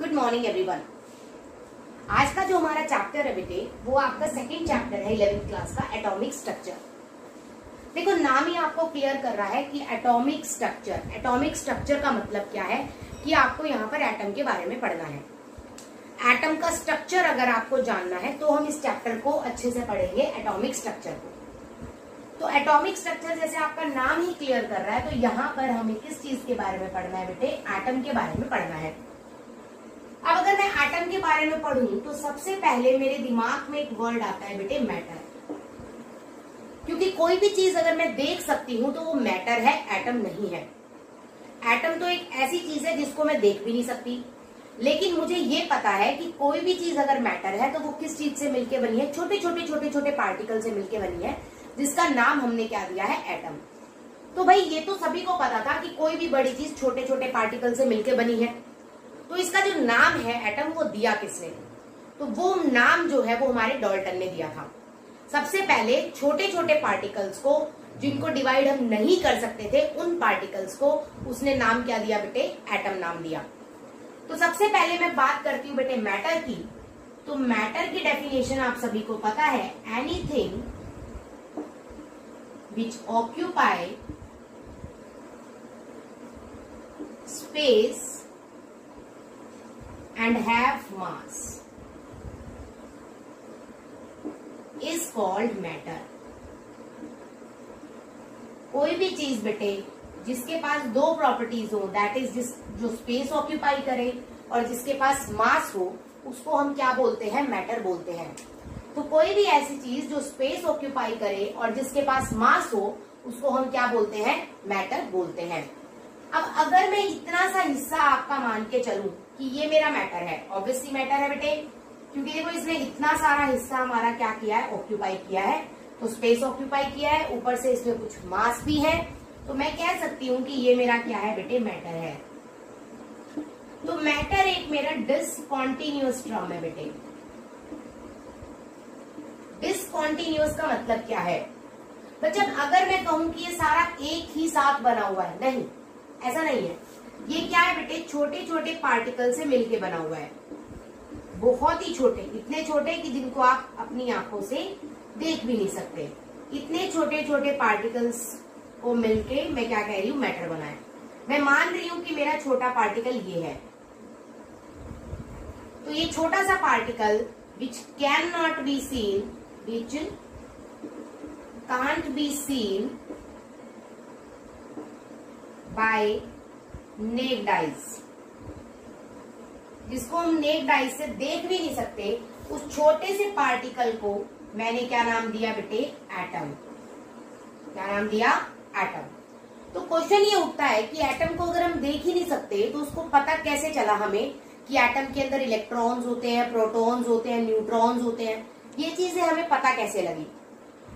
Good morning everyone आज का जो हमारा चैप्टर है बेटे, वो आपका सेकंड चैप्टर है इलेवेंथ क्लास का एटॉमिक स्ट्रक्चर देखो, नाम ही आपको क्लियर कर रहा है कि एटॉमिक स्ट्रक्चर एटॉमिक स्ट्रक्चर का मतलब क्या है कि आपको यहाँ पर एटम के बारे में पढ़ना है. एटम का स्ट्रक्चर अगर आपको जानना है तो हम इस चैप्टर को अच्छे से पढ़ेंगे एटॉमिक स्ट्रक्चर को. तो एटॉमिक स्ट्रक्चर जैसे आपका नाम ही क्लियर कर रहा है तो यहाँ पर हमें किस चीज़ के बारे में पढ़ना है बेटे? एटम के बारे में पढ़ना है. अब अगर मैं एटम के बारे में पढ़ू तो सबसे पहले मेरे दिमाग में एक वर्ड आता है बेटे मैटर क्योंकि कोई भी चीज़ अगर मैं देख सकती हूँ तो वो मैटर है एटम नहीं है. एटम तो एक ऐसी चीज़ है जिसको मैं देख भी नहीं सकती. लेकिन मुझे ये पता है कि कोई भी चीज़ अगर मैटर है तो वो किस चीज़ से मिलके बनी है? छोटे छोटे छोटे छोटे पार्टिकल से मिलके बनी है, जिसका नाम हमने क्या दिया है? एटम तो भाई, ये तो सभी को पता था कि कोई भी बड़ी चीज़ छोटे छोटे पार्टिकल से मिलके बनी है. तो इसका जो नाम है, एटम, वो दिया किसने? तो वो नाम जो है, वो हमारे डॉल्टन ने दिया था। सबसे पहले छोटे छोटे पार्टिकल्स को, जिनको डिवाइड हम नहीं कर सकते थे, उन पार्टिकल्स को उसने नाम क्या दिया बेटे? एटम नाम दिया। तो सबसे पहले मैं बात करती हूँ बेटे मैटर की। तो मैटर की डेफिनेशन आप सभी को पता है anything which occupy space and have mass is called matter कोई भी चीज़ बेटे, जिसके पास दो प्रॉपर्टीज़ हो दैट इज़ जिस, जो स्पेस ऑक्यूपाई करे और जिसके पास मास हो, उसको हम क्या बोलते हैं? मैटर बोलते हैं। तो कोई भी ऐसी चीज़ जो स्पेस ऑक्यूपाई करे और जिसके पास मास हो, उसको हम क्या बोलते हैं? मैटर बोलते हैं। अब अगर मैं इतना सा हिस्सा आपका मान के चलूँ कि ये मेरा मैटर है। ऑब्वियसली मैटर है बेटे, क्योंकि देखो इसने इतना सारा हिस्सा हमारा क्या किया है? ऑक्यूपाई किया है। तो स्पेस ऑक्यूपाई किया है। ऊपर से इसमें कुछ मास भी है। तो मैं कह सकती हूँ कि ये मेरा क्या है बेटे? मैटर है। तो मैटर एक मेरा डिसकॉन्टिन्यूस टर्म है बेटे। डिसकॉन्टिन्यूस का मतलब क्या है? बच्चा अगर मैं कहूँ कि ये सारा एक ही साथ बना हुआ है, नहीं, ऐसा नहीं है। ये क्या है बेटे? छोटे छोटे पार्टिकल से मिलके बना हुआ है। बहुत ही छोटे, इतने छोटे कि जिनको आप अपनी आँखों से देख भी नहीं सकते। इतने छोटे छोटे पार्टिकल्स को मिलके मैं क्या कह रही हूँ मैटर बनाए मैं मान रही हूँ कि मेरा छोटा पार्टिकल ये है। तो ये छोटा सा particle which can not be seen which can't be seen by naked eyes जिसको हम नेक डाइज से देख भी नहीं सकते, उस छोटे से पार्टिकल को मैंने क्या नाम दिया बेटे? एटम। क्या नाम दिया? एटम। तो क्वेश्चन ये उठता है कि एटम को अगर हम देख ही नहीं सकते तो उसको पता कैसे चला हमें कि एटम के अंदर इलेक्ट्रॉन्स होते हैं, प्रोटॉन्स होते हैं, न्यूट्रॉन्स होते हैं? ये चीज़ें हमें पता कैसे लगी?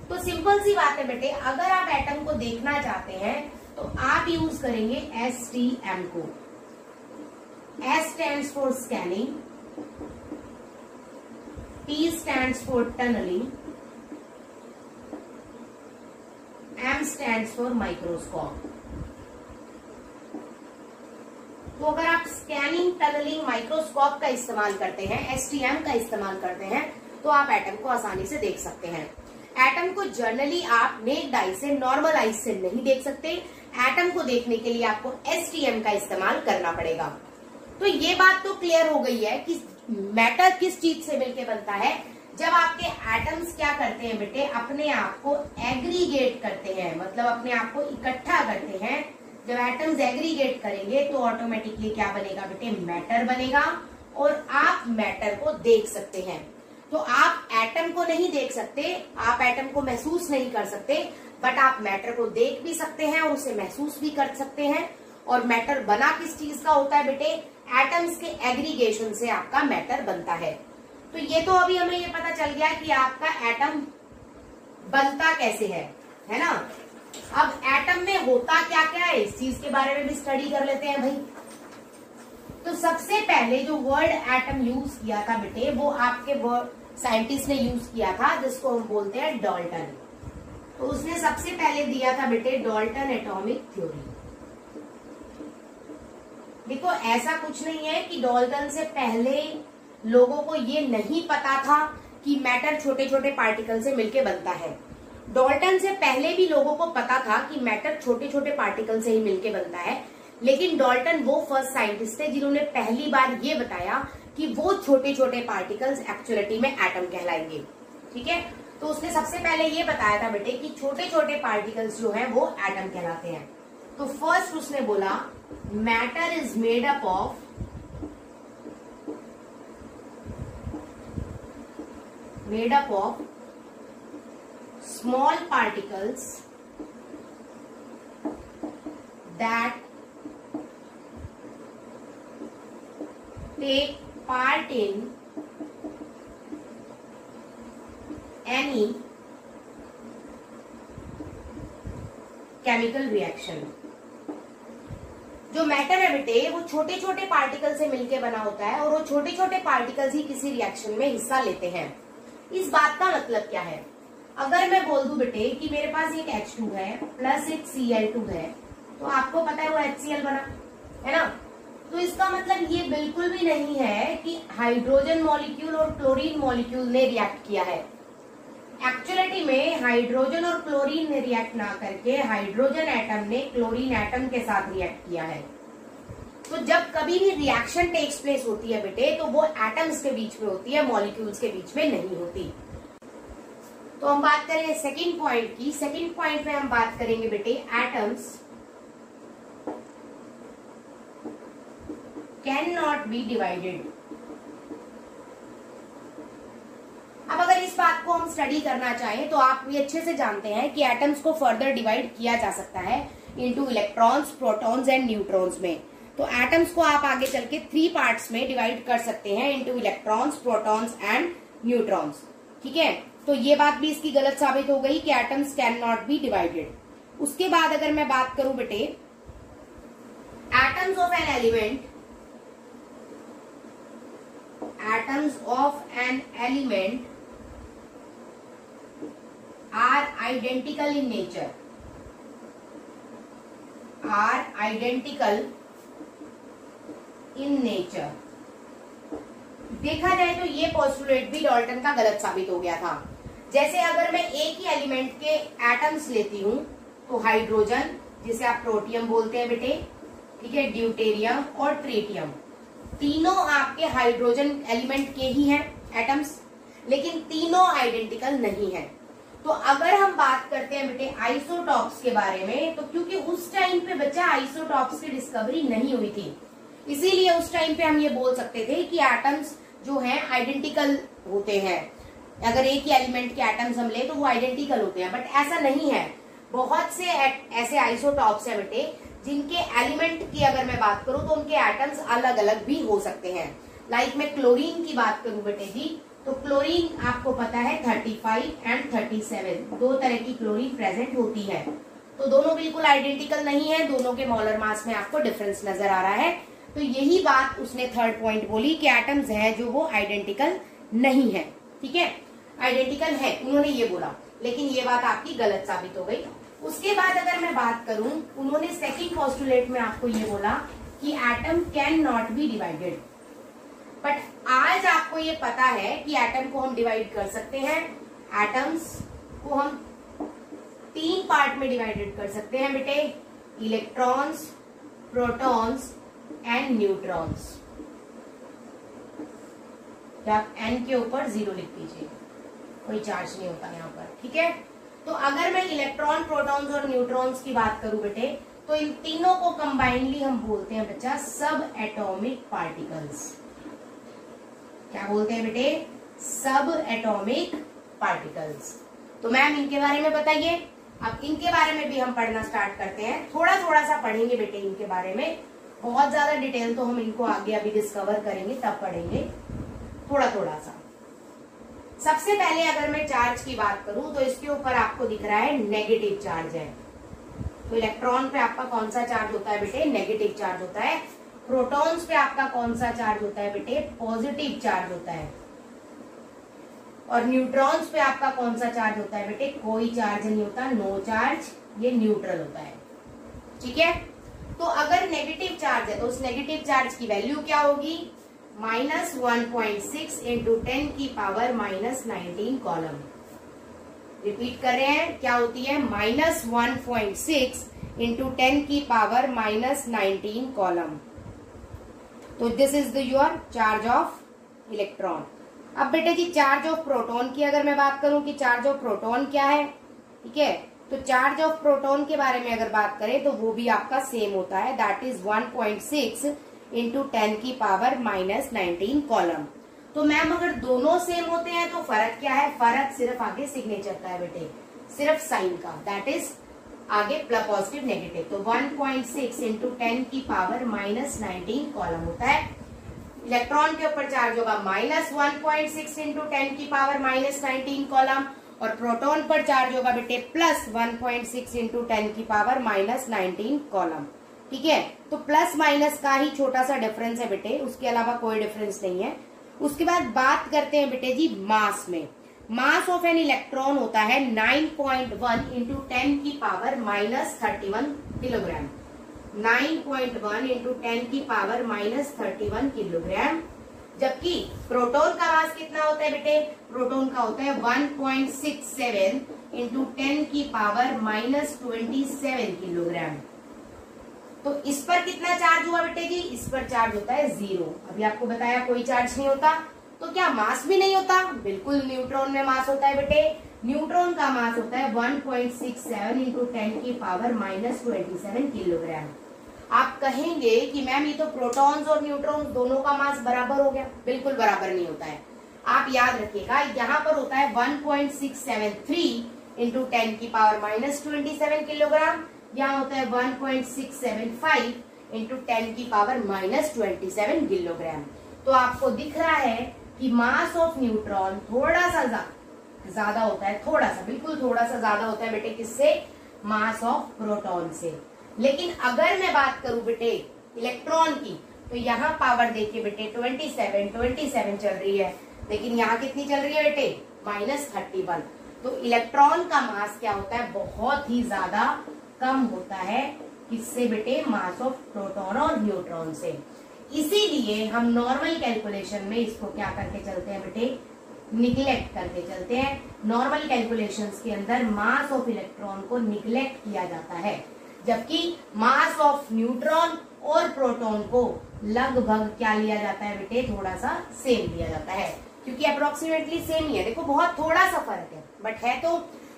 तो सिंपल सी बात है बेटे, अगर आप एटम को देखना चाहते हैं तो आप यूज़ करेंगे एस टी एम को। S stand for scanning T stand for tunneling M stands for microscope. तो अगर आप स्कैनिंग टनलिंग माइक्रोस्कोप का इस्तेमाल करते हैं एसटीएम का इस्तेमाल करते हैं तो आप एटम को आसानी से देख सकते हैं। एटम को जर्नली आप नेक आई से नॉर्मल आई से नहीं देख सकते। एटम को देखने के लिए आपको एसटीएम का इस्तेमाल करना पड़ेगा। तो ये बात तो क्लियर हो गई है कि मैटर किस चीज़ से मिलकर बनता है। जब आपके एटम्स क्या करते हैं बेटे? अपने आप को एग्रीगेट करते हैं। मतलब अपने आप को इकट्ठा करते हैं। जब एटम्स एग्रीगेट करेंगे तो ऑटोमेटिकली क्या बनेगा बेटे? मैटर बनेगा और आप मैटर को देख सकते हैं। तो आप एटम को नहीं देख सकते, आप एटम को महसूस नहीं कर सकते। बट आप मैटर को देख भी सकते हैं और उसे महसूस भी कर सकते हैं। और मैटर बना किस चीज़ का होता है बेटे? एटम्स के एग्रीगेशन से आपका मैटर बनता है। तो ये तो अभी हमें ये पता चल गया कि आपका एटम बनता कैसे है है ना? अब एटम में होता क्या क्या है? इस चीज़ के बारे में भी स्टडी कर लेते हैं भाई। तो सबसे पहले जो वर्ड एटम यूज़ किया था बेटे, वो आपके वर्ड साइंटिस्ट ने यूज़ किया था, जिसको हम बोलते हैं डॉल्टन तो उसने सबसे पहले दिया था बेटे डॉल्टन एटॉमिक थ्योरी। देखो, ऐसा कुछ नहीं है कि डॉल्टन से पहले लोगों को ये नहीं पता था कि मैटर छोटे छोटे पार्टिकल से मिलके बनता है। डॉल्टन से पहले भी लोगों को पता था कि मैटर छोटे छोटे पार्टिकल से ही मिलके बनता है। लेकिन डॉल्टन वो फ़र्स्ट साइंटिस्ट थे जिन्होंने पहली बार ये बताया कि वो छोटे छोटे पार्टिकल्स एक्चुअलिटी में एटम कहलाएँगे। ठीक है? तो उसने सबसे पहले ये बताया था बेटे कि छोटे छोटे पार्टिकल्स जो है वो एटम कहलाते हैं। तो फ़र्स्ट उसने बोला matter is made up of made up of small particles that take part in any chemical reaction जो मैटर है बेटे, वो छोटे छोटे पार्टिकल से मिलके बना होता है और वो छोटे छोटे पार्टिकल्स ही किसी रिएक्शन में हिस्सा लेते हैं। इस बात का मतलब क्या है? अगर मैं बोल दू बेटे कि मेरे पास एक H2 है प्लस एक Cl2 है तो आपको पता है वो HCl बना, है ना? तो इसका मतलब ये बिल्कुल भी नहीं है कि हाइड्रोजन मॉलिक्यूल और क्लोरीन मॉलिक्यूल ने रिएक्ट किया है। एक्चुअलिटी में हाइड्रोजन और क्लोरीन ने रिएक्ट ना करके हाइड्रोजन एटम ने क्लोरीन एटम के साथ रिएक्ट किया है। तो जब कभी भी रिएक्शन टेक्स प्लेस होती है बेटे तो वो एटम्स के बीच में होती है मॉलिक्यूल्स के बीच में नहीं होती। तो हम बात करें सेकंड पॉइंट की। सेकंड पॉइंट में हम बात करेंगे बेटे atoms can not be divided अब अगर इस बात को हम स्टडी करना चाहें तो आप भी अच्छे से जानते हैं कि एटम्स को फर्दर डिवाइड किया जा सकता है into electrons protons and neutrons में। तो एटम्स को आप आगे चल के थ्री पार्ट्स में डिवाइड कर सकते हैं into electrons protons and neutrons ठीक है? तो ये बात भी इसकी गलत साबित हो गई कि atoms can not be divided उसके बाद अगर मैं बात करूँ बेटे atoms of an element atoms of an element are identical in nature are identical in nature देखा जाए तो ये पॉस्टुलेट भी डॉल्टन का गलत साबित हो गया था। जैसे अगर मैं एक ही एलिमेंट के एटम्स लेती हूँ तो हाइड्रोजन जिसे आप प्रोटियम बोलते हैं बेटे, ठीक है ड्यूटेरियम और ट्रीटियम तीनों आपके हाइड्रोजन एलिमेंट के ही हैं एटम्स लेकिन तीनों आइडेंटिकल नहीं है। तो अगर हम बात करते हैं बेटे आइसोटॉप्स के बारे में तो क्योंकि उस टाइम पे बच्चा आइसोटॉप्स की डिस्कवरी नहीं हुई थी। इसीलिए उस टाइम पे हम ये बोल सकते थे कि एटम्स जो है आइडेंटिकल होते हैं। अगर एक ही एलिमेंट के एटम्स हम ले तो वो आइडेंटिकल होते हैं। बट ऐसा नहीं है। बहुत से ऐसे आइसोटॉप्स है बेटे, जिनके एलिमेंट की अगर मैं बात करूँ तो उनके एटम्स अलग अलग भी हो सकते हैं। लाइक मैं क्लोरीन की बात करूँ बेटे जी तो क्लोरीन आपको पता है 35 एंड 37 दो तरह की क्लोरीन प्रेजेंट होती है। तो दोनों बिल्कुल आइडेंटिकल नहीं है, दोनों के मॉलर मास में आपको डिफरेंस नज़र आ रहा है। तो यही बात उसने थर्ड पॉइंट बोली कि एटम्स है जो वो आइडेंटिकल नहीं है, ठीक है? आइडेंटिकल है, उन्होंने ये बोला। लेकिन ये बात आपकी गलत साबित हो गई। उसके बाद अगर मैं बात करूँ, उन्होंने सेकंड पॉस्टुलेट में आपको ये बोला कि atom can not be divided but आज आपको ये पता है कि एटम को हम डिवाइड कर सकते हैं। एटम्स को हम तीन पार्ट में डिवाइडेड कर सकते हैं बेटे। इलेक्ट्रॉन्स प्रोटॉन्स एंड न्यूट्रॉन्स आप एन के ऊपर ज़ीरो लिख दीजिए। कोई चार्ज नहीं होता यहाँ पर, ठीक है? तो अगर मैं इलेक्ट्रॉन प्रोटॉन्स और न्यूट्रॉन्स की बात करूँ बेटे तो इन तीनों को कंबाइनली हम बोलते हैं बच्चा सब एटॉमिक पार्टिकल्स क्या बोलते हैं बेटे? सब एटॉमिक पार्टिकल्स तो मैम इनके बारे में बताइए। अब इनके बारे में भी हम पढ़ना स्टार्ट करते हैं। थोड़ा थोड़ा सा पढ़ेंगे बेटे इनके बारे में। बहुत ज़्यादा डिटेल तो हम इनको आगे अभी डिस्कवर करेंगे, तब पढ़ेंगे। थोड़ा थोड़ा सा। सबसे पहले अगर मैं चार्ज की बात करूँ तो इसके ऊपर आपको दिख रहा है नेगेटिव चार्ज है। तो इलेक्ट्रॉन पे आपका कौन सा चार्ज होता है बेटे? नेगेटिव चार्ज होता है। प्रोटॉन्स पे आपका कौन सा चार्ज होता है बेटे? पॉजिटिव चार्ज होता है। और न्यूट्रॉन्स पे आपका कौन सा चार्ज होता है बेटे? कोई चार्ज नहीं होता, नो चार्ज, ये न्यूट्रल होता है। ठीक है? तो अगर नेगेटिव चार्ज है तो उस नेगेटिव चार्ज की वैल्यू क्या होगी? Minus one point six into ten की power minus nineteen coulomb. Repeat कर रहे हैं, क्या होती है? Minus one point six into ten की पावर माइनस नाइनटीन कॉलम। तो this is the your charge of electron अब बेटे जी चार्ज ऑफ़ प्रोटॉन की अगर मैं बात करूँ कि चार्ज ऑफ़ प्रोटॉन क्या है, ठीक है? तो चार्ज ऑफ़ प्रोटॉन के बारे में अगर बात करें तो वो भी आपका सेम होता है that is 1.6 point six into ten की पावर माइनस नाइनटीन कॉलम तो मैम अगर दोनों सेम होते हैं तो फ़र्क क्या है? फ़र्क सिर्फ़ आगे सिग्नेचर का है बेटे, सिर्फ़ साइन का दैट इज़ आगे प्लस पॉजिटिव नेगेटिव तो 1.6 पॉइंट सिक्स इंटू टेन की पावर माइनस नाइनटीन कॉलम होता है। इलेक्ट्रॉन के ऊपर चार्ज होगा minus one point six into ten की पावर माइनस नाइनटीन कॉलम और प्रोटॉन पर चार्ज होगा बेटे plus one point six into ten की पावर माइनस नाइनटीन कॉलम ठीक है? तो प्लस माइनस का ही छोटा सा डिफरेंस है बेटे, उसके अलावा कोई डिफरेंस नहीं है। उसके बाद बात करते हैं बेटे जी मास में। मास ऑफ़ एन इलेक्ट्रॉन होता है 9.1 पॉइंट वन इंटू टेन की power minus thirty one kilogram. 9.1 point one into ten की power minus thirty one kilogram. जबकि प्रोटोन का मास कितना होता है बेटे? प्रोटोन का होता है 1.67 point six seven into ten की power minus twenty seven kilogram. तो इस पर कितना चार्ज हुआ बेटे जी? इस पर चार्ज होता है ज़ीरो। अभी आपको बताया कोई चार्ज नहीं होता। तो क्या मास भी नहीं होता? बिल्कुल न्यूट्रॉन में मास होता है बेटे। न्यूट्रॉन का मास होता है 1.67 पॉइंट सिक्स सेवन की पावर माइनस ट्वेंटी किलोग्राम। आप कहेंगे कि मैम, ये तो प्रोटॉन्स और न्यूट्रॉन्स दोनों का मास बराबर हो गया। बिल्कुल बराबर नहीं होता है। आप याद रखिएगा, यहाँ पर होता है 1.673 point six seven three into ten की पावर माइनस ट्वेंटी किलोग्राम। यहाँ होता है 1.675 point six seven five into ten की पावर माइनस ट्वेंटी किलोग्राम। तो आपको दिख रहा है कि मास ऑफ़ न्यूट्रॉन थोड़ा सा ज़्यादा होता है थोड़ा सा बिल्कुल थोड़ा सा ज़्यादा होता है बेटे किससे? मास ऑफ़ प्रोटॉन से। लेकिन अगर मैं बात करूँ बेटे इलेक्ट्रॉन की तो यहाँ पावर देखिए बेटे 27 27 चल रही है। लेकिन यहाँ कितनी चल रही है बेटे? माइनस थर्टी वन तो इलेक्ट्रॉन का मास क्या होता है? बहुत ही ज़्यादा कम होता है किससे बेटे? मास ऑफ़ प्रोटॉन और न्यूट्रॉन से। इसीलिए हम नॉर्मल कैलकुलेशन में इसको क्या करके चलते हैं बेटे? निग्लेक्ट करके चलते हैं। नॉर्मल कैलकुलेशंस के अंदर मास ऑफ़ इलेक्ट्रॉन को निग्लेक्ट किया जाता है। जबकि मास ऑफ़ न्यूट्रॉन और प्रोटॉन को लगभग क्या लिया जाता है बेटे? थोड़ा सा सेम लिया जाता है। क्योंकि अप्रोक्सीमेटली सेम ही है। देखो, बहुत थोड़ा सा फ़र्क है। बट है तो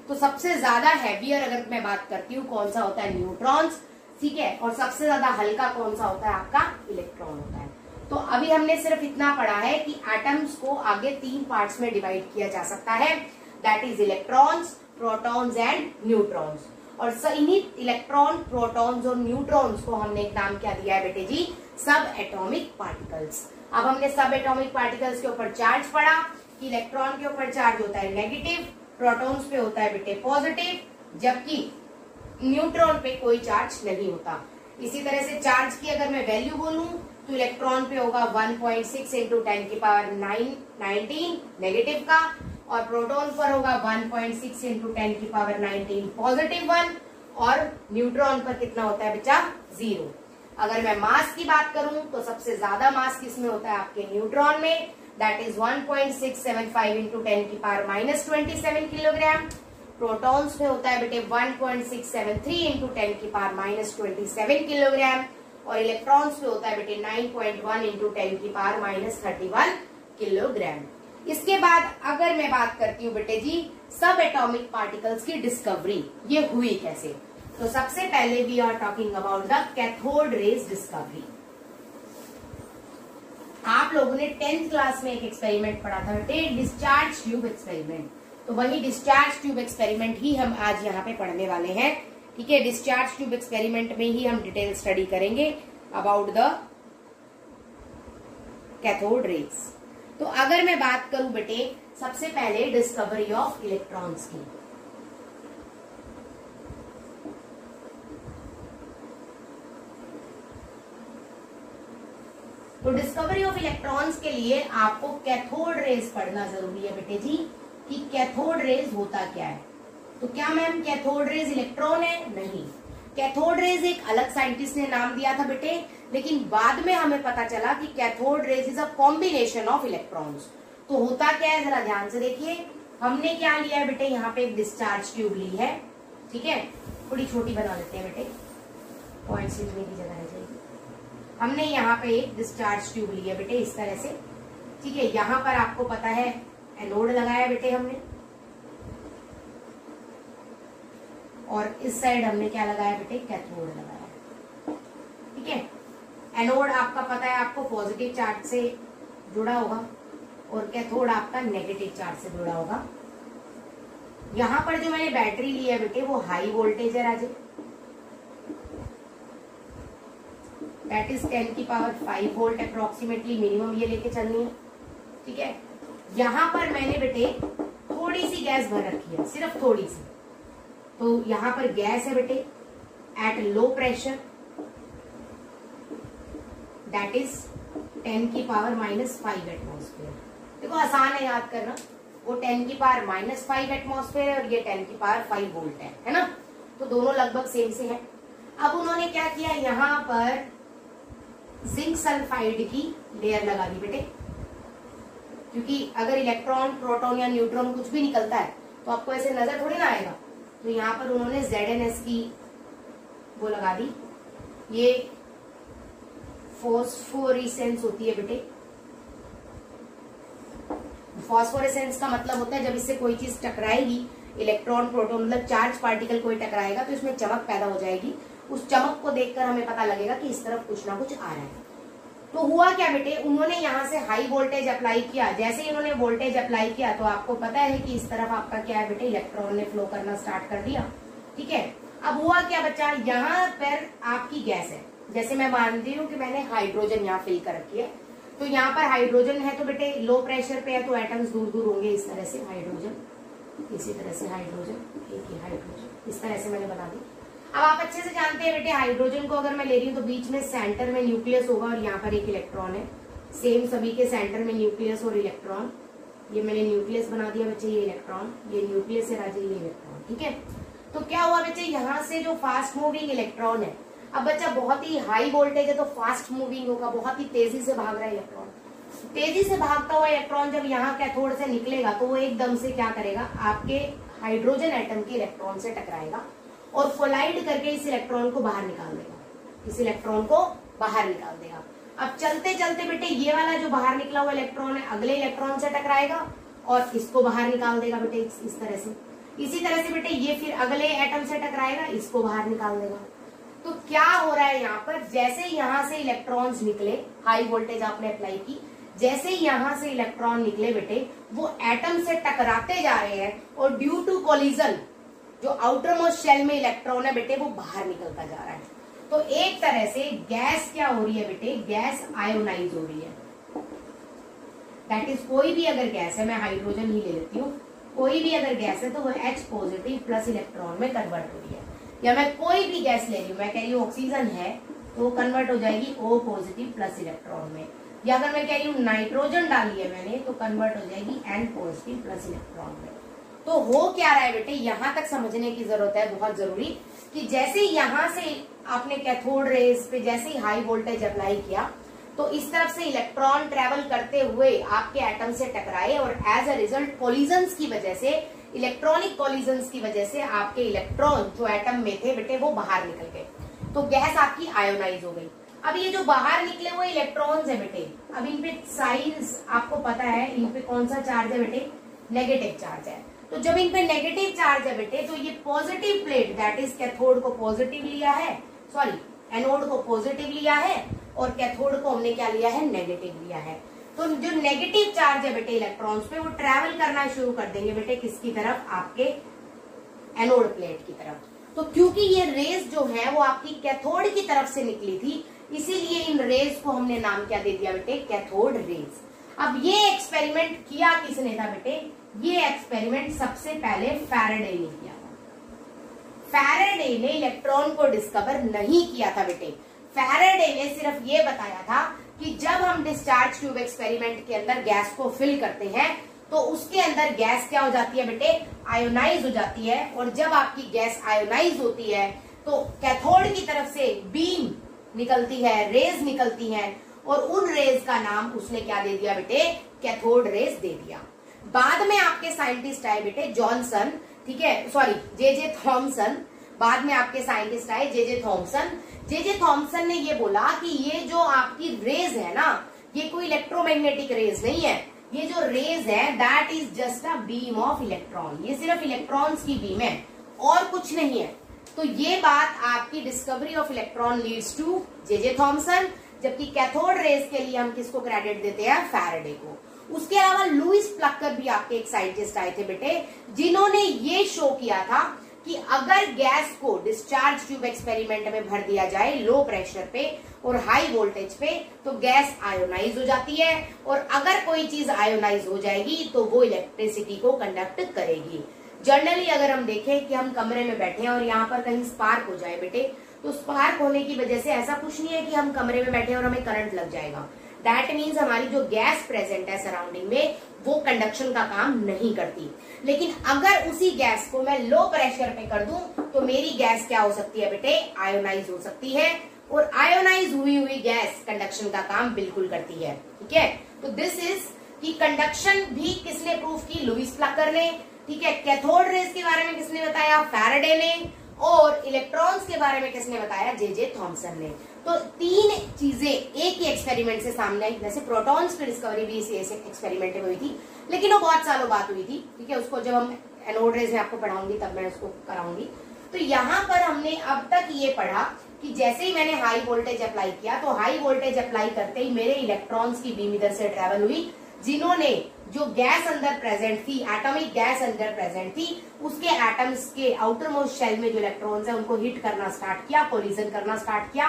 तो सबसे ज़्यादा हैवियर अगर मैं बात करती हूँ, कौन सा होता है? न्यूट्रॉन्स ठीक है? और सबसे ज़्यादा हल्का कौन सा होता है आपका? इलेक्ट्रॉन होता है। तो अभी हमने सिर्फ़ इतना पढ़ा है कि एटम्स को आगे तीन पार्ट्स में डिवाइड किया जा सकता है। That is electrons protons and neutrons और इन्हीं इलेक्ट्रॉन प्रोटॉन्स और न्यूट्रॉन्स को हमने एक नाम क्या दिया है बेटे जी? सब एटॉमिक पार्टिकल्स अब हमने सब एटॉमिक पार्टिकल्स के ऊपर चार्ज पढ़ा कि इलेक्ट्रॉन के ऊपर चार्ज होता है नेगेटिव प्रोटॉन्स पे होता है बेटे पॉजिटिव जबकि न्यूट्रॉन पे कोई चार्ज नहीं होता। इसी तरह से चार्ज की अगर मैं वैल्यू बोलूँ तो इलेक्ट्रॉन पे होगा 1.6 पॉइंट सिक्स इंटू टेन की पावर नाइन, नाइनटीन नेगेटिव का, और प्रोटॉन पर होगा 1.6 पॉइंट सिक्स इंटू टेन की पावर नाइनटीन पॉजिटिव वन, और न्यूट्रॉन पर कितना होता है बच्चा? ज़ीरो। अगर मैं मास की बात करूँ तो सबसे ज़्यादा मास किसमें होता है? आपके न्यूट्रॉन में। दैट इज़ 1.675 इंटू टेन की power minus twenty seven kilogram. Protons में होता है बेटे 1.673 इंटू टेन की power minus twenty seven kilogram, और इलेक्ट्रॉन्स में होता है बेटे 9.1 इंटू टेन की power minus thirty one kilogram. इसके बाद अगर मैं बात करती हूँ बेटे जी सब एटॉमिक पार्टिकल्स की डिस्कवरी ये हुई कैसे? तो सबसे पहले we are talking about the cathode rays discovery आप लोगों ने टेंथ क्लास में एक एक्सपेरिमेंट पढ़ा था बेटे डिस्चार्ज ट्यूब एक्सपेरिमेंट तो वही डिस्चार्ज ट्यूब एक्सपेरिमेंट ही हम आज यहाँ पे पढ़ने वाले हैं। ठीक है डिस्चार्ज ट्यूब एक्सपेरिमेंट में ही हम डिटेल स्टडी करेंगे अबाउट द कैथोड रेज तो अगर मैं बात करूँ बेटे, सबसे पहले डिस्कवरी ऑफ़ इलेक्ट्रॉन्स की। तो डिस्कवरी ऑफ़ इलेक्ट्रॉन्स के लिए आपको कैथोड रेस पढ़ना ज़रूरी है बेटे जी। कि कैथोड रेज होता क्या है? तो क्या मैम, कैथोड रेज इलेक्ट्रॉन है? नहीं। कैथोड रेज एक अलग साइंटिस्ट ने नाम दिया था बेटे, लेकिन बाद में हमें पता चला कि cathode rays is a combination of electrons. तो होता क्या है, जरा ध्यान से देखिए। हमने क्या लिया है बेटे, यहाँ पे एक डिस्चार्ज ट्यूब ली है, ठीक है? थोड़ी छोटी बना लेते हैं बेटे। पॉइंट की जगह हमने यहाँ पे एक डिस्चार्ज ट्यूब ली है बेटे, इस तरह से। ठीक है, यहाँ पर आपको पता है एनोड लगाया बेटे हमने। और इस साइड हमने क्या लगाया बेटे? कैथोड लगाया। ठीक है? एनोड आपका पता है, आपको पॉजिटिव चार्ज से जुड़ा होगा और कैथोड आपका नेगेटिव चार्ज से जुड़ा होगा। यहाँ पर जो मैंने बैटरी ली है बेटे, वो हाई वोल्टेज है राजे। दैट इज़ टेन की power five volt approximately minimum ये लेके चलनी है। ठीक है? यहाँ पर मैंने बेटे थोड़ी सी गैस भर रखी है, सिर्फ़ थोड़ी सी। तो यहाँ पर गैस है बेटे at low pressure that is ten की पावर माइनस फाइव एटमोस्फेयर देखो, आसान है याद करना, वो टेन की पावर माइनस फाइव एटमोस्फेयर है और ये टेन की पावर फाइव वोल्ट है है ना? तो दोनों लगभग सेम से है। अब उन्होंने क्या किया, यहाँ पर जिंक सल्फाइड की लेयर लगा दी बेटे। क्योंकि अगर इलेक्ट्रॉन, प्रोटॉन या न्यूट्रॉन कुछ भी निकलता है तो आपको ऐसे नज़र थोड़ी ना आएगा। तो यहाँ पर उन्होंने एस की वो लगा दी। ये फॉस्फोरिसेंस होती है बेटे। फॉस्फोरेसेंस का मतलब होता है जब इससे कोई चीज़ टकराएगी, इलेक्ट्रॉन, प्रोटोन मतलब चार्ज पार्टिकल कोई टकराएगा तो इसमें चमक पैदा हो जाएगी। उस चमक को देखकर हमें पता लगेगा कि इस तरफ़ कुछ ना कुछ आ रहा है। तो हुआ क्या बेटे? उन्होंने यहाँ से हाई वोल्टेज अप्लाई किया। जैसे ही उन्होंने वोल्टेज अप्लाई किया तो आपको पता है कि इस तरफ़ आपका क्या है बेटे? इलेक्ट्रॉन ने फ्लो करना स्टार्ट कर दिया। ठीक है? अब हुआ क्या बच्चा? यहाँ पर आपकी गैस है। जैसे मैं मानती हूँ कि मैंने हाइड्रोजन यहाँ फिल कर रखी है। तो यहाँ पर हाइड्रोजन है तो बेटे लो प्रेशर पे है तो एटम्स दूर दूर होंगे। इस तरह से हाइड्रोजन इसी तरह से हाइड्रोजन एक ही हाइड्रोजन इस तरह से मैंने बना दी। अब आप अच्छे से जानते हैं बेटे हाइड्रोजन को अगर मैं ले रही हूँ तो बीच में सेंटर में न्यूक्लियस होगा और यहाँ पर एक इलेक्ट्रॉन है। सेम सभी के सेंटर में न्यूक्लियस और इलेक्ट्रॉन ये मैंने न्यूक्लियस बना दिया बच्चे, ये इलेक्ट्रॉन ये न्यूक्लियस है राजे, ये इलेक्ट्रॉन ठीक है? तो क्या हुआ बच्चे, यहाँ से जो फास्ट मूविंग इलेक्ट्रॉन है, अब बच्चा बहुत ही हाई वोल्टेज है तो फास्ट मूविंग होगा, बहुत ही तेज़ी से भाग रहा है इलेक्ट्रॉन तेज़ी से भागता हुआ इलेक्ट्रॉन जब यहाँ कैथोड से निकलेगा तो वो एकदम से क्या करेगा, आपके हाइड्रोजन एटम के इलेक्ट्रॉन से टकराएगा। और कोलाइड करके इस इलेक्ट्रॉन को बाहर निकाल देगा। इस इलेक्ट्रॉन को बाहर निकाल देगा। अब चलते चलते बेटे ये वाला जो बाहर निकला हुआ इलेक्ट्रॉन है अगले इलेक्ट्रॉन से टकराएगा और इसको बाहर निकाल देगा बेटे इस, तरह से। इसी तरह से बेटे ये फिर अगले एटम से टकराएगा इसको बाहर निकाल देगा। तो क्या हो रहा है यहाँ पर? जैसे यहाँ से इलेक्ट्रॉन्स निकले हाई वोल्टेज आपने अप्लाई की जैसे यहाँ से इलेक्ट्रॉन निकले बेटे वो एटम से टकराते जा रहे हैं और ड्यू टू कोलिजन जो आउटर मोस्ट शेल में इलेक्ट्रॉन है बेटे, वो बाहर निकलता जा रहा है। तो एक तरह से गैस क्या हो रही है बेटे? गैस आयोनाइज हो रही है। दैट इज़ कोई भी अगर गैस है, मैं हाइड्रोजन ही ले लेती हूँ। कोई भी अगर गैस है तो वो एच पॉजिटिव प्लस इलेक्ट्रॉन में कन्वर्ट हो रही है। या मैं कोई भी गैस ले रही हूँ, मैं कह रही हूँ ऑक्सीजन है तो कन्वर्ट हो जाएगी ओ पॉजिटिव प्लस इलेक्ट्रॉन में। या अगर मैं कह रही हूँ नाइट्रोजन डाली है मैंने तो कन्वर्ट हो जाएगी एन पॉजिटिव प्लस इलेक्ट्रॉन में। तो हो क्या रहा है बेटे? यहाँ तक समझने की ज़रूरत है, बहुत ज़रूरी। कि जैसे यहाँ से आपने कैथोड रेज पे जैसे ही हाई वोल्टेज अप्लाई किया तो इस तरफ़ से इलेक्ट्रॉन ट्रेवल करते हुए आपके एटम से टकराए और एज अ रिज़ल्ट कोलिजन की वजह से इलेक्ट्रॉनिक कोलिजन की वजह से आपके इलेक्ट्रॉन जो एटम में थे बेटे, वो बाहर निकल गए। तो गैस आपकी आयोनाइज हो गई। अब ये जो बाहर निकले हुए इलेक्ट्रॉन्स है बेटे, अब इनपे साइज़ आपको पता है, इनपे कौन सा चार्ज है बेटे? नेगेटिव चार्ज है। तो जब इन पे नेगेटिव चार्ज है बेटे तो ये positive plate that is cathode को पॉजिटिव लिया है सॉरी एनोड को पॉजिटिव लिया है, और कैथोड को हमने क्या लिया है? नेगेटिव लिया है। तो जो नेगेटिव चार्ज है बेटे इलेक्ट्रॉन्स पे, वो ट्रेवल करना शुरू कर देंगे बेटे किसकी तरफ़? आपके एनोड प्लेट की तरफ़। तो क्योंकि ये रेस जो है, वो आपकी कैथोड की तरफ़ से निकली थी, इसीलिए इन रेस को हमने नाम क्या दे दिया बेटे? कैथोड रेस अब ये एक्सपेरिमेंट किया किसने था बेटे? ये एक्सपेरिमेंट सबसे पहले फैराडे ने किया था। फैराडे ने इलेक्ट्रॉन को डिस्कवर नहीं किया था बेटे। फैराडे ने सिर्फ़ ये बताया था कि जब हम डिस्चार्ज ट्यूब एक्सपेरिमेंट के अंदर गैस को फिल करते हैं तो उसके अंदर गैस क्या हो जाती है बेटे? आयोनाइज हो जाती है। और जब आपकी गैस आयोनाइज होती है तो कैथोड की तरफ़ से बीम निकलती है रेज निकलती हैं। और उन रेज का नाम उसने क्या दे दिया बेटे? कैथोड रेज दे दिया। बाद में आपके साइंटिस्ट आए बेटे, जॉनसन, ठीक है? Sorry J J Thomson. बाद में आपके साइंटिस्ट आए जे जे थॉमसन। जे जे थॉमसन ने ये बोला कि ये जो आपकी रेज है ना, ये कोई इलेक्ट्रोमैग्नेटिक रेज नहीं है। ये जो रेज है that is just a beam of electron ये सिर्फ़ इलेक्ट्रॉन्स की बीम है, और कुछ नहीं है। तो ये बात आपकी discovery of electron leads to J J Thomson. जबकि कैथोड रेज के लिए हम किसको क्रेडिट देते हैं? फैराडे को। उसके अलावा लुइस प्लक्कर भी आपके एक साइंटिस्ट आए थे बेटे, जिन्होंने ये शो किया था कि अगर गैस को डिस्चार्ज ट्यूब एक्सपेरिमेंट में भर दिया जाए लो प्रेशर पे और हाई वोल्टेज पे तो गैस आयोनाइज हो जाती है और अगर कोई चीज़ आयोनाइज हो जाएगी तो वो इलेक्ट्रिसिटी को कंडक्ट करेगी। जनरली अगर हम देखें कि हम कमरे में बैठे हैं और यहाँ पर कहीं स्पार्क हो जाए बेटे तो स्पार्क होने की वजह से ऐसा कुछ नहीं है कि हम कमरे में बैठे और हमें करंट लग जाएगा। दैट मीन्स हमारी जो गैस प्रेजेंट है सराउंडिंग में, वो कंडक्शन का काम नहीं करती। लेकिन अगर उसी गैस को मैं लो प्रेशर पे कर दूँ तो मेरी गैस क्या हो सकती है बेटे? आयोनाइज हो सकती है। और आयोनाइज हुई हुई गैस कंडक्शन का काम बिल्कुल करती है। ठीक है? तो दिस इज़ की कंडक्शन भी किसने प्रूफ की? लुइस प्लकर ने। ठीक है? कैथोड रेस के बारे में किसने बताया? फैराडे ने। और इलेक्ट्रॉन्स के बारे में किसने बताया? जे जे थॉमसन ने। तो तीन चीज़ें एक ही एक्सपेरिमेंट से सामने आई। जैसे प्रोटॉन्स की डिस्कवरी भी इसी एक्सपेरिमेंट में हुई थी। लेकिन वो बहुत सालों बाद हुई थी, ठीक है? उसको जब हम एनोड रेज में आपको पढ़ाऊँगी, तब मैं उसको कराऊँगी। तो यहाँ पर हमने अब तक ये पढ़ा कि जैसे ही मैंने हाई वोल्टेज अप्लाई किया तो हाई वोल्टेज अप्लाई करते ही मेरे इलेक्ट्रॉन्स की बीम इधर से ट्रेवल हुई, जिन्होंने जो गैस अंदर प्रेजेंट थी एटॉमिक गैस अंदर प्रेजेंट थी, उसके एटम्स के आउटर मोस्ट शेल में जो इलेक्ट्रॉन्स है, उनको हिट करना स्टार्ट किया कोलिजन करना स्टार्ट किया।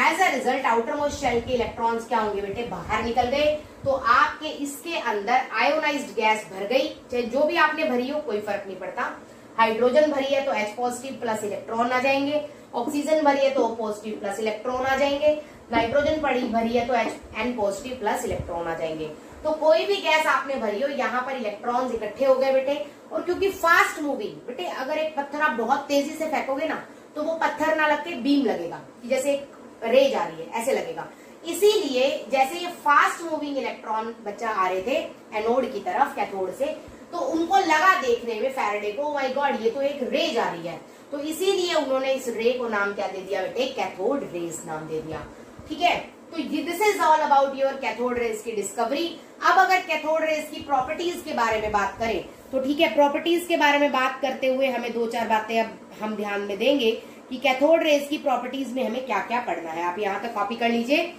As a result outermost shell के इलेक्ट्रॉन्स क्या होंगे बेटे? बाहर निकल गए। तो आपके इसके अंदर आयोनाइज्ड गैस भर गई। चाहे जो भी आपने भरी हो, कोई फ़र्क नहीं पड़ता। हाइड्रोजन भरी है तो एच पॉजिटिव प्लस इलेक्ट्रॉन आ जाएँगे। ऑक्सीजन भरी है तो ओ पॉजिटिव प्लस इलेक्ट्रॉन आ जाएँगे। नाइट्रोजन भरी है तो H N positive plus electron आ जाएँगे। तो कोई भी गैस आपने भरी हो, यहाँ पर इलेक्ट्रॉन्स इकट्ठे हो गए बेटे। और क्योंकि फास्ट मूविंग बेटे, अगर एक पत्थर आप बहुत तेज़ी से फेंकोगे ना तो वो पत्थर ना लग के बीम लगेगा जैसे एक रेज आ रही है, ऐसे लगेगा। इसीलिए जैसे ये फास्ट मूविंग इलेक्ट्रॉन बच्चा आ रहे थे एनोड की तरफ़ कैथोड से तो उनको लगा देखने में फैराडे को माय गॉड ये तो एक रेज आ रही है। तो इसीलिए उन्होंने इस रे को नाम क्या दे दिया बेटे? कैथोड रेज नाम दे दिया। ठीक है? तो this is all about your cathode rays की डिस्कवरी अब अगर कैथोड रेस की प्रॉपर्टीज़ के बारे में बात करें तो ठीक है प्रॉपर्टीज़ के बारे में बात करते हुए हमें दो चार बातें अब हम ध्यान में देंगे कि कैथोड रेस की प्रॉपर्टीज़ में हमें क्या क्या पढ़ना है। आप यहाँ तक कॉपी कर लीजिए।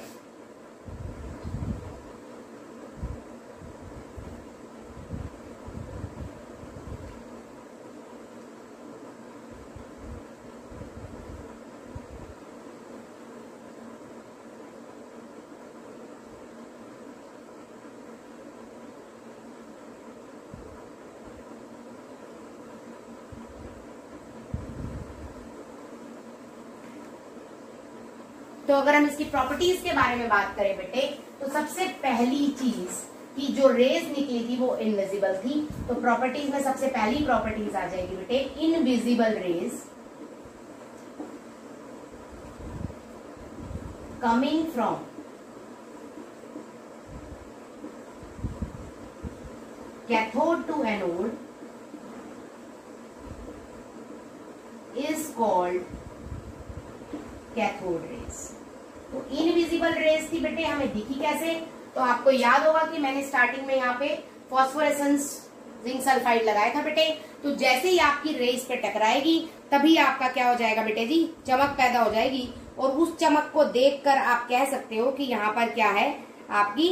तो अगर हम इसकी प्रॉपर्टीज़ के बारे में बात करें बेटे तो सबसे पहली चीज़ की जो रेज निकली थी वो इनविजिबल थी। तो प्रॉपर्टीज़ में सबसे पहली प्रॉपर्टीज़ आ जाएगी बेटे invisible rays coming from cathode to anode is called cathode rays invisible rays थी बेटे, हमें दिखी कैसे? तो आपको याद होगा कि मैंने स्टार्टिंग में यहाँ पे फॉस्फोरेसेंस जिंक सल्फाइड लगाया था बेटे। तो जैसे ही आपकी रेस पे टकराएगी, तभी आपका क्या हो जाएगा बेटे जी? चमक पैदा हो जाएगी। और उस चमक को देखकर आप कह सकते हो कि यहाँ पर क्या है? आपकी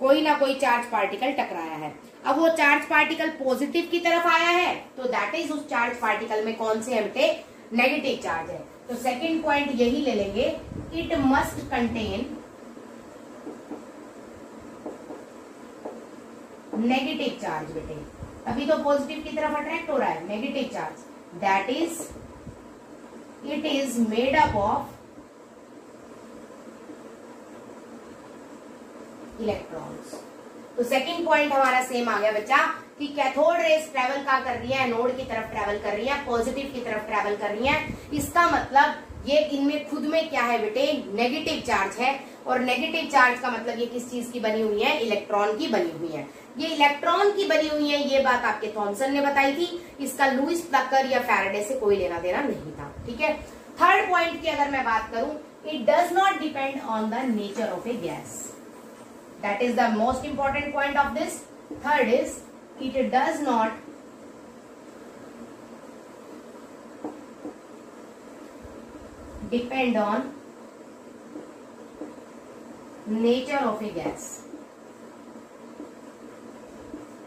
कोई ना कोई चार्ज पार्टिकल टकराया है। अब वो चार्ज पार्टिकल पॉजिटिव की तरफ़ आया है तो दैट इज़ उस चार्ज पार्टिकल में कौन से बेटे? नेगेटिव चार्ज है। तो सेकेंड पॉइंट यही ले लेंगे it must contain negative charge बेटे। अभी तो पॉजिटिव की तरफ़ अट्रैक्ट हो रहा है negative charge that is it is made up of electrons तो सेकंड पॉइंट हमारा सेम आ गया बच्चा कि कैथोड रेस ट्रेवल कहा कर रही है? एनोड की तरफ़ ट्रेवल कर रही है पॉजिटिव की तरफ़ ट्रेवल कर रही है। इसका मतलब ये इनमें खुद में क्या है बेटे? नेगेटिव चार्ज है। और नेगेटिव चार्ज का मतलब ये किस चीज़ की बनी हुई है? इलेक्ट्रॉन की बनी हुई है। ये इलेक्ट्रॉन की बनी हुई है, ये बात आपके थॉमसन ने बताई थी। इसका लुइस प्लकर या फैराडे से कोई लेना देना नहीं था, ठीक है? थर्ड पॉइंट की अगर मैं बात करूँ it does not depend on the nature of a gas that is the most important point of this third is it does not depend on nature of a gas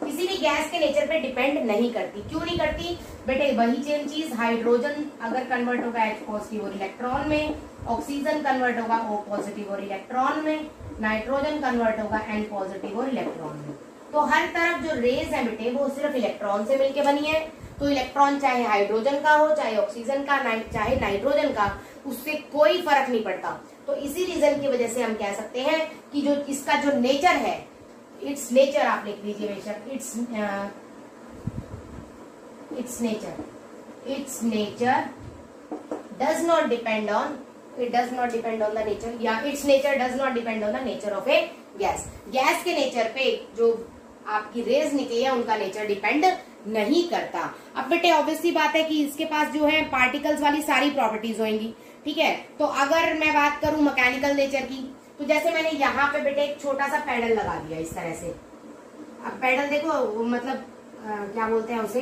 किसी भी gas के nature पे depend नहीं करती। क्यों नहीं करती? बेटे, वही सेम चीज़ हाइड्रोजन अगर कन्वर्ट होगा एच पॉजिटिव और इलेक्ट्रॉन में ऑक्सीजन कन्वर्ट होगा ओ पॉजिटिव और इलेक्ट्रॉन में नाइट्रोजन कन्वर्ट होगा एन पॉजिटिव और इलेक्ट्रॉन में। तो हर तरफ़ जो रेज है बेटे वो सिर्फ़ इलेक्ट्रॉन से मिलकर बनी है। तो इलेक्ट्रॉन चाहे हाइड्रोजन का हो चाहे ऑक्सीजन का ना, चाहे नाइट्रोजन का उससे कोई फ़र्क नहीं पड़ता। तो इसी रीजन की वजह से हम कह सकते हैं कि जो इसका जो नेचर है इट्स नेचर आप लिख लीजिए बेशक। It's it's nature it's nature does not depend on it does not depend on the nature या it's nature does not depend on the nature of a gas gas के nature पे जो आपकी rays निकली है उनका नेचर डिपेंड नहीं करता। अब बेटे ऑब्वियसली बात है कि इसके पास जो है पार्टिकल्स वाली सारी प्रॉपर्टीज़ होंगी ठीक है? तो अगर मैं बात करूँ मैकेनिकल नेचर की तो जैसे मैंने यहाँ पे बेटे एक छोटा सा पैडल लगा दिया इस तरह से। अब पैडल देखो मतलब आ, क्या बोलते हैं उसे?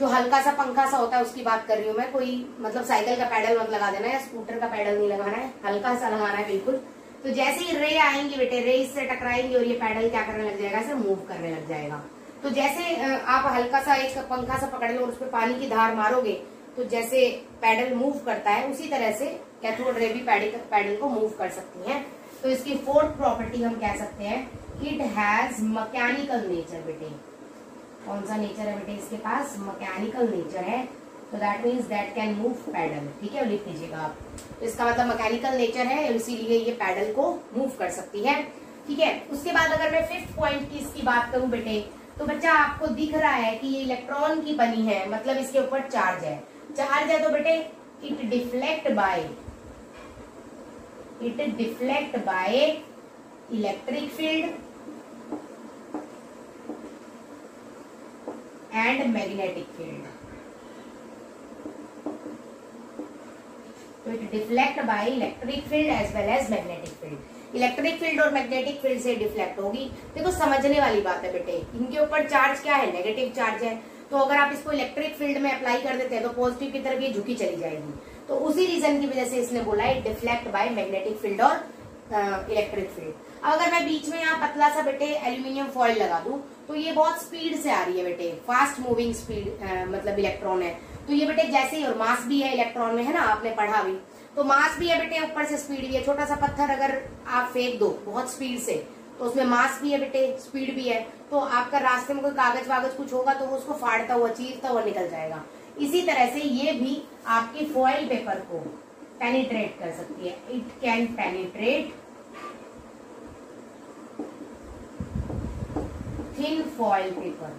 जो हल्का सा पंखा सा होता है उसकी बात कर रही हूँ मैं। कोई मतलब साइकिल का पैडल मत लगा देना या स्कूटर का पैडल नहीं लगाना है। हल्का सा लगाना है बिल्कुल। तो जैसे ही रे आएँगे बेटे, रे इससे टकराएँगे और ये पैडल क्या करने लग जाएगा? इसे मूव करने लग जाएगा। तो जैसे आप हल्का सा एक पंखा सा पकड़ लो और उस पर पानी की धार मारोगे तो जैसे पैडल मूव करता है, उसी तरह से कैथोड रे भी पैडल को मूव कर सकती है। तो इसकी फोर्थ प्रॉपर्टी हम कह सकते हैं इट हैज़ मैकेनिकल नेचर बेटे। कौन सा नेचर है बेटे इसके पास? मैकेनिकल नेचर है। तो that means that can move paddle ठीक है? लिख लीजिएगा आप। तो इसका मतलब मैकेनिकल नेचर है, इसीलिए ये पैडल को मूव कर सकती है। ठीक है? उसके बाद अगर मैं फिफ्थ पॉइंट की इसकी बात करूँ बेटे तो बच्चा, आपको दिख रहा है कि ये इलेक्ट्रॉन की बनी है मतलब इसके ऊपर चार्ज है। चार्ज है तो बेटे it deflect by it deflect by electric field and magnetic field तो it deflect by electric field as well as magnetic field electric field और मैग्नेटिक फ़ील्ड से डिफ्लेक्ट होगी। देखो, समझने वाली बात है बेटे, इनके ऊपर चार्ज क्या है? नेगेटिव चार्ज है। तो अगर आप इसको इलेक्ट्रिक फ़ील्ड में अप्लाई कर देते हैं तो पॉजिटिव की तरफ़ ये झुकी चली जाएगी। तो उसी रीजन की वजह से इसने बोला है डिफ्लेक्ट बाय मैग्नेटिक फ़ील्ड और इलेक्ट्रिक फ़ील्ड अगर मैं बीच में यहाँ पतला सा बेटे एल्यूमिनियम फॉइल लगा दू तो ये बहुत स्पीड से आ रही है बेटे। फास्ट मूविंग स्पीड मतलब इलेक्ट्रॉन है। तो ये बेटे जैसे ही, और मास भी है इलेक्ट्रॉन में, है ना, आपने पढ़ा भी। तो मास भी है बेटे, ऊपर से स्पीड भी है। छोटा सा पत्थर अगर आप फेंक दो, बहुत स्पीड से तो उसमें मास भी है बेटे, स्पीड भी है। तो आपका रास्ते में कोई कागज़ वागज कुछ होगा तो वो उसको फाड़ता हुआ, चीरता हुआ निकल जाएगा। इसी तरह से ये भी आपके फॉइल पेपर को पेनिट्रेट कर सकती है। It can penetrate thin foil paper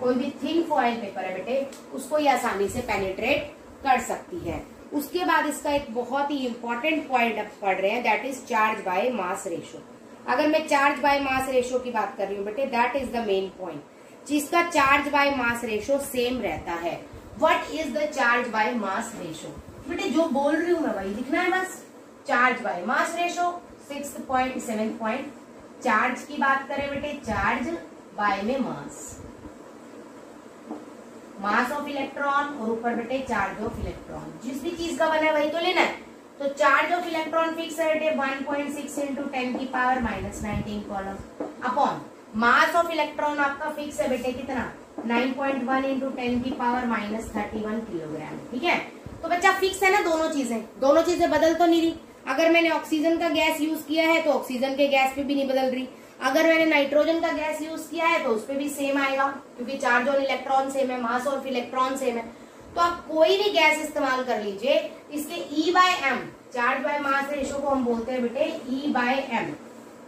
कोई भी थिन फॉइल पेपर है बेटे, उसको ये आसानी से पेनिट्रेट कर सकती है। उसके बाद इसका एक बहुत ही इंपॉर्टेंट पॉइंट अब पढ़ रहे हैं that is charge by mass ratio अगर मैं चार्ज बाय मास रेशो की बात कर रही हूँ बेटे that is the main point जिसका charge by mass ratio same रहता है what is the charge by mass ratio बेटे, जो बोल रही हूँ मैं वही लिखना है बस। Charge by mass ratio six point seven point charge की बात करें बेटे चार्ज बाय में मास मास ऑफ़ इलेक्ट्रॉन और ऊपर बेटे चार्ज ऑफ़ इलेक्ट्रॉन। जिस भी चीज़ का बना है वही तो लेना है। तो चार्ज ऑफ़ इलेक्ट्रॉन फिक्स है बेटे 1.6 पॉइंट सिक्स इंटू टेन की power minus nineteen coulomb. Upon, mass of electron आपका फिक्स है बेटे कितना? 9.1 पॉइंट वन इंटू टेन की power minus thirty one kilogram, ठीक है? तो बच्चा फिक्स है ना दोनों चीज़ें? दोनों चीज़ें बदल तो नहीं रही। अगर मैंने ऑक्सीजन का गैस यूज़ किया है तो ऑक्सीजन के गैस पे भी नहीं बदल रही। अगर मैंने नाइट्रोजन का गैस यूज़ किया है तो उस पर भी सेम आएगा, क्योंकि चार्ज और इलेक्ट्रॉन सेम है मास और इलेक्ट्रॉन सेम है। तो आप कोई भी गैस इस्तेमाल कर लीजिए, इसके E by M charge by mass ratio को हम बोलते हैं बेटे ई बाय एम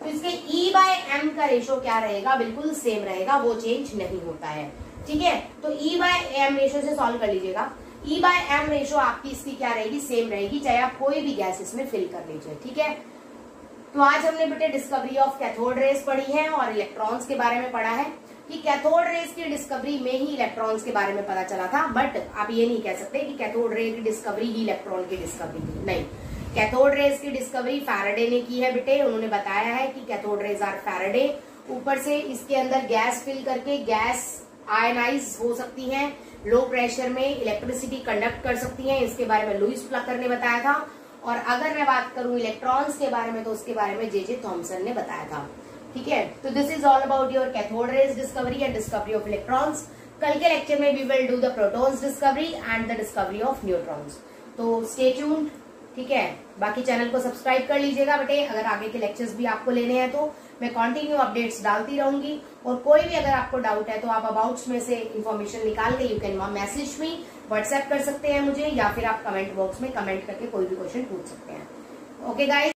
तो इसके ई बाय एम का रेशो क्या रहेगा? बिल्कुल सेम रहेगा, वो चेंज नहीं होता है। ठीक है? तो ई बाय एम रेशो से सॉल्व कर लीजिएगा। ई बाय एम रेशो आपकी इसकी क्या रहेगी? सेम रहेगी, चाहे आप कोई भी गैस इसमें फिल कर लीजिए, ठीक है? तो आज हमने बेटे डिस्कवरी ऑफ़ कैथोड रेस पढ़ी है और इलेक्ट्रॉन्स के बारे में पढ़ा है कि कैथोड रेस की डिस्कवरी में ही इलेक्ट्रॉन्स के बारे में पता चला था बट आप ये नहीं कह सकते कि कैथोड रे की डिस्कवरी ही इलेक्ट्रॉन की डिस्कवरी थी, नहीं। कैथोड रेस की डिस्कवरी फैराडे ने की है बेटे, उन्होंने बताया है कि कैथोड रेज आर फैराडे ऊपर से इसके अंदर गैस फिल करके गैस आयनाइज हो सकती है लो प्रेशर में इलेक्ट्रिसिटी कंडक्ट कर सकती है, इसके बारे में लुइस प्लकर ने बताया था। और अगर मैं बात करूँ इलेक्ट्रॉन्स के बारे में तो उसके बारे में जे जे थॉमसन ने बताया था। ठीक है? तो this is all about your cathode rays discovery and discovery of electrons कल के लेक्चर में we will do the protons discovery and the discovery of neutrons तो स्टे ट्यून्ड ठीक है? बाकी चैनल को सब्सक्राइब कर लीजिएगा बेटे। अगर आगे के लेक्चर्स भी आपको लेने हैं तो मैं कंटिन्यू अपडेट्स डालती रहूँगी। और कोई भी अगर आपको डाउट है तो आप अबाउट्स में से इन्फॉर्मेशन निकाल के you can message me WhatsApp कर सकते हैं मुझे या फिर आप कमेंट बॉक्स में कमेंट करके कोई भी क्वेश्चन पूछ सकते हैं। Okay guys